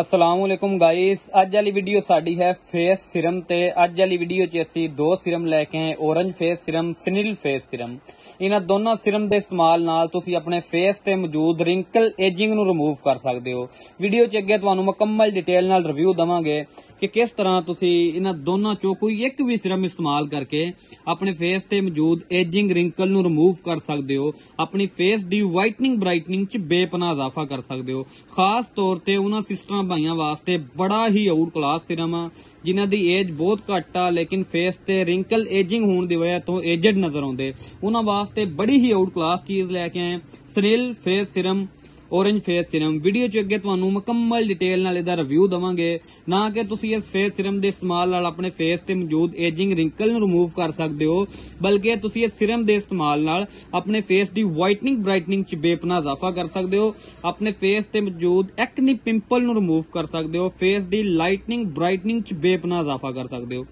ਅਸਲਾਮ ਵਾਲੇਕੁਮ guys, ਅੱਜ ਵਾਲੀ video ਸਾਡੀ ਹੈ ਫੇਸ ਸਿਰਮ ਤੇ। ਅੱਜ ਵਾਲੀ ਵੀਡੀਓ 'ਚ ਅਸੀਂ ਦੋ ਸਿਰਮ ਲੈ ਕੇ ਆਏ orange face serum snail face serum ਇਹਨਾਂ ਦੋਨਾਂ ਸਿਰਮ ਦੇ ਇਸਤੇਮਾਲ ਨਾਲ ਤੁਸੀਂ ਆਪਣੇ ਫੇਸ ਤੇ ਮੌਜੂਦ ਰਿੰਕਲ ਏਜਿੰਗ ਨੂੰ ਰਿਮੂਵ ਕਰ ਸਕਦੇ ਹੋ। ਵੀਡੀਓ 'ਚ ਅੱਗੇ ਤੁਹਾਨੂੰ ਮੁਕੰਮਲ ਡਿਟੇਲ ਨਾਲ ਰਿਵਿਊ ਦਵਾਂਗੇ। ਕਿ ਕਿਸ ਤਰ੍ਹਾਂ ਤੁਸੀਂ ਇਹਨਾਂ ਦੋਨਾਂ ਚੋਂ ਕੋਈ ਇੱਕ ਵੀ ਸਿਰਮ ਇਸਤੇਮਾਲ ਕਰਕੇ ਆਪਣੇ ਫੇਸ ਤੇ ਮੌਜੂਦ ਏਜਿੰਗ ਰਿੰਕਲ ਨੂੰ ਰਿਮੂਵ ਕਰ ਸਕਦੇ ਹੋ, ਆਪਣੀ ਫੇਸ ਦੀ ਵਾਈਟਨਿੰਗ ਬ੍ਰਾਈਟਨਿੰਗ 'ਚ ਬੇਪਨਾਹ ਇਜ਼ਾਫਾ ਕਰ ਸਕਦੇ ਹੋ। ਖਾਸ ਤੌਰ ਤੇ ਉਹਨਾਂ ਸਿਸਟਰਾਂ ਭਾਈਆਂ ਵਾਸਤੇ ਬੜਾ ਹੀ ਆਊਟ ਕਲਾਸ ਸਿਰਮ ਆ, ਜਿਨ੍ਹਾਂ ਦੀ ਏਜ ਬਹੁਤ ਘੱਟ ਆ, ਲੇਕਿਨ ਫੇਸ ਤੇ ਰਿੰਕਲ ਏਜਿੰਗ ਹੋਣ ਦੀ ਵਜ੍ਹਾ ਤੋਂ ਏਜਡ ਨਜ਼ਰ ਆਉਂਦੇ। ਉਹਨਾਂ ਵਾਸਤੇ ਬੜੀ ਹੀ ਆਊਟ ਕਲਾਸ ਚੀਜ਼ ਲੈ ਕੇ ਆਏ snail face serum orange face serum video ਚ ਅੱਗੇ ਤੁਹਾਨੂੰ ਮੁਕੰਮਲ ਡਿਟੇਲ ਨਾਲ ਇਹਦਾ ਰਿਵਿਊ ਦਵਾਂਗੇ। ਨਾ ਕਿ ਤੁਸੀਂ ਇਸ ਫੇਸ ਸਿਰਮ ਦੇ ਇਸਤੇਮਾਲ ਨਾਲ ਆਪਣੇ ਫੇਸ ਤੇ ਮੌਜੂਦ ਏਜਿੰਗ ਰਿੰਕਲ ਨੂੰ ਰਿਮੂਵ ਕਰ ਸਕਦੇ ਹੋ, ਬਲਕਿ ਤੁਸੀਂ ਇਸ ਸਿਰਮ ਦੇ ਇਸਤੇਮਾਲ ਨਾਲ ਆਪਣੇ ਫੇਸ ਦੀ ਵਾਈਟਨਿੰਗ ਬ੍ਰਾਈਟਨਿੰਗ ਚ ਬੇਪਨਾਹ ਇਜ਼ਾਫਾ ਕਰ ਸਕਦੇ ਹੋ, ਆਪਣੇ ਫੇਸ ਤੇ ਮੌਜੂਦ ਐਕਨੀ ਪਿੰਪਲ ਨੂੰ ਰਿਮੂਵ ਕਰ ਸਕਦੇ ਹੋ ਫੇਸ ਦੀ ਲਾਈਟਨਿੰਗ ਬ੍ਰਾਈਟਨਿੰਗ ਚ ਬੇਪਨਾਹ ਇਜ਼ਾਫਾ ਕਰ ਸਕਦੇ ਹੋ।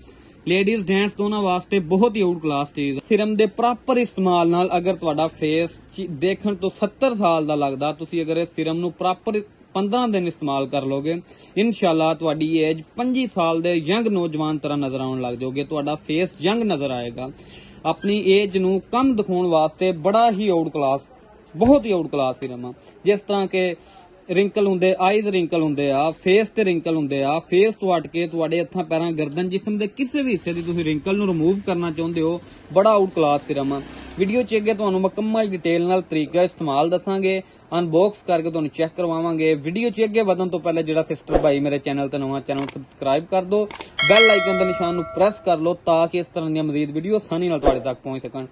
ਲੇਡੀਜ਼ ਜੈਂਟਸ ਦੋਨਾਂ ਵਾਸਤੇ ਬਹੁਤ ਹੀ ਆਊਟ ਕਲਾਸ ਚੀਜ਼ ਸਿਰਮ ਦੇ ਪ੍ਰੋਪਰ ਇਸਤੇਮਾਲ ਨਾਲ ਅਗਰ ਤੁਹਾਡਾ ਫੇਸ ਦੇਖਣ ਤੋਂ 70 ਸਾਲ ਦਾ ਲੱਗਦਾ, ਤੁਸੀਂ ਅਗਰ ਇਸ ਸਿਰਮ ਨੂੰ ਪ੍ਰੋਪਰ 15 ਦਿਨ ਇਸਤੇਮਾਲ ਕਰ ਲੋਗੇ ਇਨਸ਼ਾਅੱਲਾ ਤੁਹਾਡੀ ਏਜ 25 ਸਾਲ ਦੇ ਯੰਗ ਨੌਜਵਾਨ ਤਰ੍ਹਾਂ ਨਜ਼ਰ ਆਉਣ ਲੱਗ ਜਾਓਗੇ, ਤੁਹਾਡਾ ਫੇਸ ਯੰਗ ਨਜ਼ਰ ਆਏਗਾ। ਆਪਣੀ ਏਜ ਨੂੰ ਕਮ ਦਿਖਾਉਣ ਵਾਸਤੇ ਬੜਾ ਹੀ ਆਊਟ ਕਲਾਸ ਬਹੁਤ ਹੀ ਆਊਟ ਕਲਾਸ ਸਿਰਮ ਆ। ਜਿਸ ਤਰ੍ਹਾਂ ਕਿ ਰਿੰਕਲ ਹੁੰਦੇ ਆਈਜ਼ ਰਿੰਕਲ ਹੁੰਦੇ ਆ ਫੇਸ ਤੇ ਰਿੰਕਲ ਹੁੰਦੇ ਆ ਫੇਸ ਤੋਂ ਹਟ ਕੇ ਤੁਹਾਡੇ ਹੱਥਾਂ ਪੈਰਾਂ ਗਰਦਨ ਜਿਸਮ ਦੇ ਕਿਸੇ ਵੀ ਹਿੱਸੇ ਦੀ ਤੁਸੀਂ ਰਿੰਕਲ ਨੂੰ ਰਿਮੂਵ ਕਰਨਾ ਚਾਹੁੰਦੇ ਹੋ, ਬੜਾ ਆਊਟ ਕਲਾਸ ਸਿਰਮ ਵੀਡੀਓ ਚ ਅੱਗੇ ਤੁਹਾਨੂੰ ਮੁਕੰਮਲ ਡਿਟੇਲ ਨਾਲ ਤਰੀਕਾ ਇਸਤੇਮਾਲ ਦੱਸਾਂਗੇ ਅਨਬਾਕਸ ਕਰਕੇ ਤੁਹਾਨੂੰ ਚੈੱਕ ਕਰਵਾਵਾਂਗੇ। ਵੀਡੀਓ ਚ ਅੱਗੇ ਵਧਣ ਤੋਂ ਪਹਿਲਾਂ ਜਿਹੜਾ ਸਿਸਟਰ ਭਾਈ ਮੇਰੇ ਚੈਨਲ ਤੇ ਨਵਾਂ ਚੈਨਲ ਸਬਸਕ੍ਰਾਈਬ ਕਰ ਦਿਓ ਬੈਲ ਆਈਕਨ ਦੇ ਨਿਸ਼ਾਨ ਨੂੰ ਪ੍ਰੈਸ ਕਰ ਲਓ ਤਾਂ ਕਿ ਇਸ ਤਰ੍ਹਾਂ ਦੀਆਂ ਮਜ਼ੀਦ ਵੀਡੀਓ ਆਸਾਨੀ ਨਾਲ ਤੁਹਾਡੇ ਤੱਕ ਪਹੁੰਚ ਸਕਣ।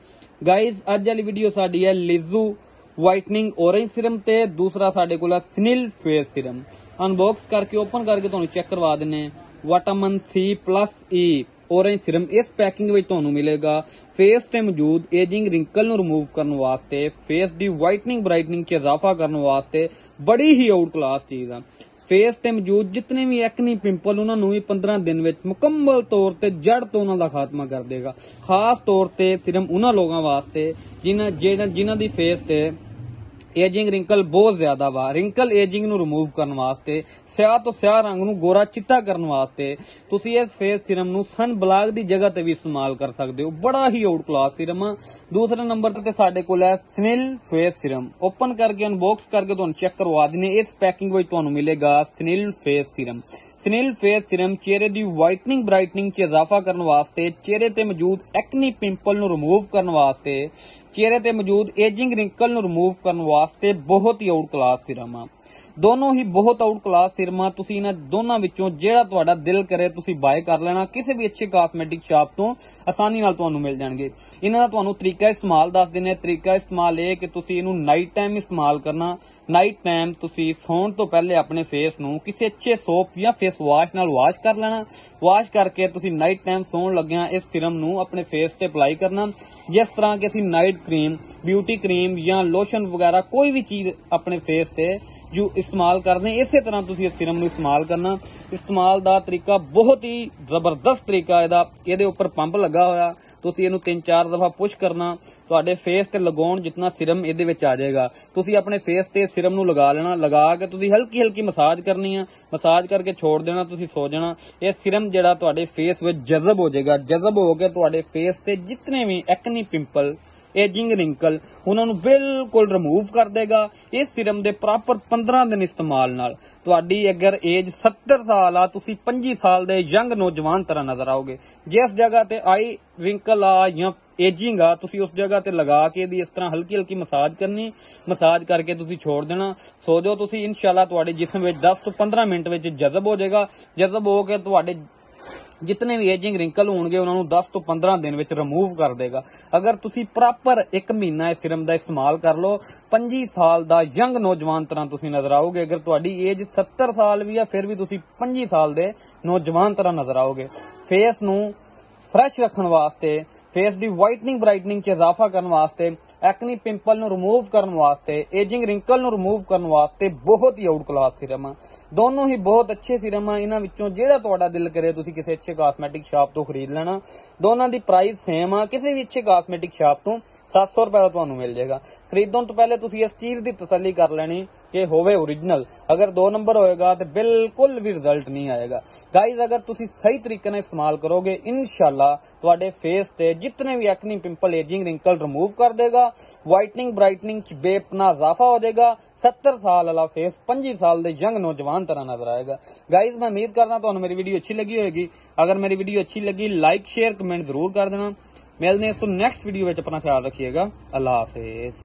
ਗਾਇਜ਼ ਅੱਜ ਵਾਲੀ ਵੀਡੀਓ ਸਾਡੀ ਹੈ ਲਿਜ਼ੂ ਵਾਈਟਨਿੰਗ ਔਰੇਂਜ ਸਿਰਮ ਤੇ ਦੂਸਰਾ ਸਾਡੇ ਕੋਲ ਹੈ ਸਨਿਲ ਫੇਸ ਸਿਰਮ ਅਨਬਾਕਸ ਕਰਕੇ ਓਪਨ ਕਰਕੇ ਤੁਹਾਨੂੰ ਚੈੱਕ ਕਰਵਾ ਦਿੰਨੇ vitamin C E orange serum ਇਸ ਪੈਕਿੰਗ ਵਿੱਚ ਤੁਹਾਨੂੰ ਮਿਲੇਗਾ। ਫੇਸ ਤੇ ਮੌਜੂਦ ਏਜਿੰਗ ਰਿੰਕਲ ਨੂੰ ਰਿਮੂਵ ਕਰਨ ਵਾਸਤੇ ਫੇਸ ਦੀ ਵਾਈਟਨਿੰਗ ਬ੍ਰਾਈਟਨਿੰਗ 'ਚ ਇਜ਼ਾਫਾ ਕਰਨ ਵਾਸਤੇ ਬੜੀ ਹੀ ਆਊਟ ਕਲਾਸ ਚੀਜ਼ ਆ। ਫੇਸ ਤੇ ਮੌਜੂਦ ਜਿੰਨੇ ਵੀ ਐਕਨੀ ਪਿੰਪਲ ਉਹਨਾਂ ਨੂੰ ਵੀ 15 ਦਿਨ ਵਿੱਚ ਮੁਕੰਮਲ ਤੌਰ ਤੇ ਜੜ ਤੋਂ ਉਹਨਾਂ ਦਾ ਖਾਤਮਾ ਕਰ ਦੇਗਾ। ਖਾਸ ਤੌਰ ਤੇ ਸਿਰਮ ਉਹਨਾਂ ਲੋਕਾਂ ਵਾਸਤੇ ਜਿਨ੍ਹਾਂ ਜਿਨ੍ਹਾਂ ਦੀ ਫੇਸ ਤੇ ਏਜਿੰਗ ਰਿੰਕਲ ਬਹੁਤ ਜ਼ਿਆਦਾ ਵਾ। ਰਿੰਕਲ ਏਜਿੰਗ ਨੂੰ ਰਿਮੂਵ ਕਰਨ ਵਾਸਤੇ, ਸਿਆਹ ਤੋਂ ਸਿਆਹ ਰੰਗ ਨੂੰ ਗੋਰਾ ਚਿੱਟਾ ਕਰਨ ਵਾਸਤੇ, ਤੁਸੀਂ ਇਸ ਫੇਸ ਸਿਰਮ ਨੂੰ ਸਨ ਬਲਾਕ ਦੀ ਜਗ੍ਹਾ ਤੇ ਵੀ ਇਸਤੇਮਾਲ ਕਰ ਸਕਦੇ ਹੋ। ਬੜਾ ਹੀ ਆਊਟ ਕਲਾਸ ਸਿਰਮ ਦੂਸਰੇ ਨੰਬਰ ਤੇ ਸਾਡੇ ਕੋਲ ਹੈ ਸਨਿਲ ਫੇਸ ਸਿਰਮ ਓਪਨ ਕਰਕੇ ਅਨਬਾਕਸ ਕਰਕੇ ਤੁਹਾਨੂੰ ਚੈੱਕ ਕਰਵਾ ਦਿੰਨੇ ਇਸ ਪੈਕਿੰਗ ਵਿੱਚ ਤੁਹਾਨੂੰ ਮਿਲੇਗਾ snail face serum snail face serum ਚਿਹਰੇ ਦੀ ਵਾਈਟਨਿੰਗ ਬ੍ਰਾਈਟਨਿੰਗ 'ਚ ਇਜ਼ਾਫਾ ਕਰਨ ਵਾਸਤੇ ਚਿਹਰੇ ਤੇ ਮੌਜੂਦ ਐਕਨੀ ਪਿੰਪਲ ਨੂੰ ਰਿਮੂਵ ਕਰਨ ਵਾਸਤੇ, ਚਿਹਰੇ ਤੇ ਮੌਜੂਦ ਏਜਿੰਗ ਰਿੰਕਲ ਨੂੰ ਰਿਮੂਵ ਕਰਨ ਵਾਸਤੇ ਬਹੁਤ ਹੀ ਆਊਟ ਕਲਾਸ ਸਿਰਮ ਆ। ਦੋਨੋਂ ਹੀ ਬਹੁਤ ਆਊਟ ਕਲਾਸ ਸਿਰਮਾ ਤੁਸੀਂ ਇਹਨਾਂ ਦੋਨਾਂ ਵਿੱਚੋਂ ਜਿਹੜਾ ਤੁਹਾਡਾ ਦਿਲ ਕਰੇ ਤੁਸੀਂ ਬਾਏ ਕਰ ਲੈਣਾ। ਕਿਸੇ ਵੀ ਅੱਛੇ ਕਾਸਮੈਟਿਕ ਸ਼ਾਪ ਤੋਂ ਆਸਾਨੀ ਨਾਲ ਤੁਹਾਨੂੰ ਮਿਲ ਜਾਣਗੇ। ਇਹਨਾਂ ਦਾ ਤੁਹਾਨੂੰ ਤਰੀਕਾ ਇਸਤੇਮਾਲ ਦੱਸ ਦਿੰਨੇ ਤਰੀਕਾ ਇਸਤੇਮਾਲ ਇਹ ਕਿ ਤੁਸੀਂ ਇਹਨੂੰ ਨਾਈਟ ਟਾਈਮ ਇਸਤੇਮਾਲ ਕਰਨਾ। ਨਾਈਟ ਟਾਈਮ ਤੁਸੀਂ ਸੌਣ ਤੋਂ ਪਹਿਲੇ ਆਪਣੇ ਫੇਸ ਨੂੰ ਕਿਸੇ ਅੱਛੇ ਸੋਪ ਜਾਂ ਫੇਸ ਵਾਸ਼ ਨਾਲ ਵਾਸ਼ ਕਰ ਲੈਣਾ। ਵਾਸ਼ ਕਰਕੇ ਤੁਸੀਂ ਨਾਈਟ ਟਾਈਮ ਸੌਣ ਲੱਗਿਆਂ ਇਸ ਸਿਰਮ ਨੂੰ ਆਪਣੇ ਫੇਸ ਤੇ ਅਪਲਾਈ ਕਰਨਾ। ਜਿਸ ਤਰ੍ਹਾਂ ਕਿ ਅਸੀਂ ਨਾਈਟ ਕਰੀਮ ਬਿਊਟੀ ਕਰੀਮ ਜਾਂ ਲੋਸ਼ਨ ਵਗੈਰਾ ਕੋਈ ਵੀ ਚੀਜ਼ ਆਪਣੇ ਫੇਸ ਤੇ ਜੋ ਇਸਤੇਮਾਲ ਕਰਦੇ, ਇਸੇ ਤਰ੍ਹਾਂ ਤੁਸੀਂ ਇਸ ਸਿਰਮ ਨੂੰ ਇਸਤੇਮਾਲ ਕਰਨਾ। ਇਸਤੇਮਾਲ ਦਾ ਤਰੀਕਾ ਬਹੁਤ ਹੀ ਜ਼ਬਰਦਸਤ ਤਰੀਕਾ ਇਹਦਾ। ਇਹਦੇ ਉੱਪਰ ਪੰਪ ਲੱਗਾ ਹੋਇਆ। ਤੁਸੀਂ ਇਹਨੂੰ ਤਿੰਨ ਚਾਰ ਦਫਾ ਪੁਸ਼ ਕਰਨਾ, ਤੁਹਾਡੇ ਫੇਸ ਤੇ ਲਗਾਉਣ ਜਿੰਨਾ ਸਿਰਮ ਇਹਦੇ ਵਿੱਚ ਆ ਜਾਏਗਾ। ਤੁਸੀਂ ਆਪਣੇ ਫੇਸ ਤੇ ਸਿਰਮ ਨੂੰ ਲਗਾ ਲੈਣਾ, ਲਗਾ ਕੇ ਤੁਸੀਂ ਹਲਕੀ ਹਲਕੀ ਮਸਾਜ ਕਰਨੀ ਆ। ਮਸਾਜ ਕਰਕੇ ਛੋੜ ਦੇਣਾ, ਤੁਸੀਂ ਸੋ ਜਾਣਾ। ਇਹ ਸਿਰਮ ਜਿਹੜਾ ਤੁਹਾਡੇ ਫੇਸ ਵਿੱਚ ਜਜ਼ਬ ਹੋ ਜਾਏਗਾ। ਜਜ਼ਬ ਹੋ ਕੇ ਤੁਹਾਡੇ ਫੇਸ ਤੇ ਜਿੰਨੇ ਵੀ ਐਕਨੀ ਪਿੰਪਲ ਏਜਿੰਗ ਰਿੰਕਲ ਉਹਨਾਂ ਨੂੰ ਬਿਲਕੁਲ ਰਿਮੂਵ ਕਰ ਦੇਗਾ। ਇਸ ਸਿਰਮ ਦੇ ਪ੍ਰੋਪਰ 15 ਦਿਨ ਇਸਤੇਮਾਲ ਨਾਲ। ਤੁਹਾਡੀ ਅਗਰ ਏਜ 70 ਸਾਲ ਆ, ਤੁਸੀਂ 25 ਸਾਲ ਦੇ ਯੰਗ ਨੌਜਵਾਨ ਤਰ੍ਹਾਂ ਨਜ਼ਰ ਆਓਗੇ। ਜਿਸ ਜਗ੍ਹਾ ਤੇ ਆਈ ਰਿੰਕਲ ਆ ਜਾਂ ਏਜਿੰਗ ਆ, ਤੁਸੀਂ ਉਸ ਜਗ੍ਹਾ ਤੇ ਲਗਾ ਕੇ ਇਹਦੀ ਇਸ ਤਰ੍ਹਾਂ ਹਲਕੀ ਹਲਕੀ ਮਸਾਜ ਕਰਨੀ ਮਸਾਜ ਕਰਕੇ ਤੁਸੀਂ ਛੋੜ ਦੇਣਾ। ਸੋ ਜਾਓ ਤੁਸੀਂ, ਇਨਸ਼ਾਅੱਲਾ ਤੁਹਾਡੇ ਜਿਸਮ ਵਿੱਚ 10 ਤੋਂ 15 ਮਿੰਟ ਵਿੱਚ ਜਜ਼ਬ ਹੋ ਜਾਏਗਾ। ਜਜ਼ਬ ਹੋ ਕੇ ਤੁਹਾਡੇ ਜਿੰਨੇ ਵੀ ਏਜਿੰਗ ਰਿੰਕਲ ਹੋਣਗੇ, ਉਹਨਾਂ ਨੂੰ 10 ਤੋਂ 15 ਦਿਨ ਵਿੱਚ ਰਿਮੂਵ ਕਰ ਦੇਗਾ। ਅਗਰ ਤੁਸੀਂ ਪ੍ਰੋਪਰ 1 ਮਹੀਨਾ ਇਸ ਸਿਰਮ ਦਾ ਇਸਤੇਮਾਲ ਕਰ ਲਓ 25 ਸਾਲ ਦਾ ਯੰਗ ਨੌਜਵਾਨ ਤਰ੍ਹਾਂ ਤੁਸੀਂ ਨਜ਼ਰ ਆਓਗੇ। ਅਗਰ ਤੁਹਾਡੀ ਏਜ 70 ਸਾਲ ਵੀ ਆ, ਫਿਰ ਵੀ ਤੁਸੀਂ 25 ਸਾਲ ਦੇ ਨੌਜਵਾਨ ਤਰ੍ਹਾਂ ਨਜ਼ਰ ਆਓਗੇ। ਫੇਸ ਨੂੰ ਫਰੈਸ਼ ਰੱਖਣ ਵਾਸਤੇ ਫੇਸ ਦੀ ਵਾਈਟਨਿੰਗ ਬ੍ਰਾਈਟਨਿੰਗ 'ਚ ਇਜ਼ਾਫਾ ਕਰਨ ਵਾਸਤੇ ਐਕਨੀ ਪਿੰਪਲ ਨੂੰ ਰਿਮੂਵ ਕਰਨ ਵਾਸਤੇ ਏਜਿੰਗ ਰਿੰਕਲ ਨੂੰ ਰਿਮੂਵ ਕਰਨ ਵਾਸਤੇ ਬਹੁਤ ਹੀ ਆਊਟ ਕਲਾਸ ਸਿਰਮ ਆ। ਦੋਨੋਂ ਹੀ ਬਹੁਤ ਅੱਛੇ ਸਿਰਮ ਆ। ਇਹਨਾਂ ਵਿੱਚੋਂ ਜਿਹੜਾ ਤੁਹਾਡਾ ਦਿਲ ਕਰੇ ਤੁਸੀਂ ਕਿਸੇ ਅੱਛੇ ਕਾਸਮੈਟਿਕ ਸ਼ਾਪ ਤੋਂ ਖਰੀਦ ਲੈਣਾ। ਦੋਨਾਂ ਦੀ ਪ੍ਰਾਈਸ ਸੇਮ ਆ। ਕਿਸੇ ਵੀ ਅੱਛੇ ਕਾਸਮੈਟਿਕ ਸ਼ਾਪ ਤੋਂ 700 ਰੁਪਏ ਦਾ ਤੁਹਾਨੂੰ ਮਿਲ ਜਾਏਗਾ। ਖਰੀਦਣ ਤੋਂ ਪਹਿਲੇ ਤੁਸੀਂ ਇਸ ਚੀਜ਼ ਦੀ ਤਸੱਲੀ ਕਰ ਲੈਣੀ ਕਿ ਹੋਵੇ ਓਰੀਜਨਲ ਅਗਰ 2 ਨੰਬਰ ਹੋਏਗਾ ਤੇ ਬਿਲਕੁਲ ਵੀ ਰਿਜ਼ਲਟ ਨਹੀਂ ਆਏਗਾ। ਗਾਈਜ਼ ਅਗਰ ਤੁਸੀਂ ਸਹੀ ਤਰੀਕੇ ਨਾਲ ਇਸਤੇਮਾਲ ਕਰੋਗੇ, ਇਨਸ਼ਾਅੱਲਾ ਤੁਹਾਡੇ ਫੇਸ ਤੇ ਜਿੰਨੇ ਵੀ acne pimple ageing wrinkle remove ਕਰ ਦੇਗਾ। ਵਾਈਟਨਿੰਗ ਬ੍ਰਾਈਟਨਿੰਗ ਚ ਬੇਪਨਾ ਇਜ਼ਾਫਾ ਹੋ ਜਾਏਗਾ। 70 ਸਾਲ ਵਾਲਾ ਫੇਸ 25 ਸਾਲ ਦੇ ਯੰਗ ਨੌਜਵਾਨ ਤਰ੍ਹਾਂ ਨਜ਼ਰ ਆਏਗਾ। ਗਾਈਜ਼ ਮੈਂ ਉਮੀਦ ਕਰਦਾ ਤੁਹਾਨੂੰ ਮੇਰੀ ਵੀਡੀਓ ਅੱਛੀ ਲੱਗੀ ਹੋਵੇਗੀ ਅਗਰ ਮੇਰੀ ਵੀਡੀਓ ਅੱਛੀ ਲੱਗੀ ਲਾਈਕ ਸ਼ੇਅਰ ਕਮੈਂਟ ਜ਼ਰੂਰ ਕਰ ਦੇਣਾ। ਮਿਲਦੇ ਹਾਂ ਇਸ ਤੋਂ ਨੈਕਸਟ ਵੀਡੀਓ ਵਿੱਚ ਆਪਣਾ ਖਿਆਲ ਰੱਖੀਏਗਾ। ਅੱਲਾ ਹਾਫਿਜ਼।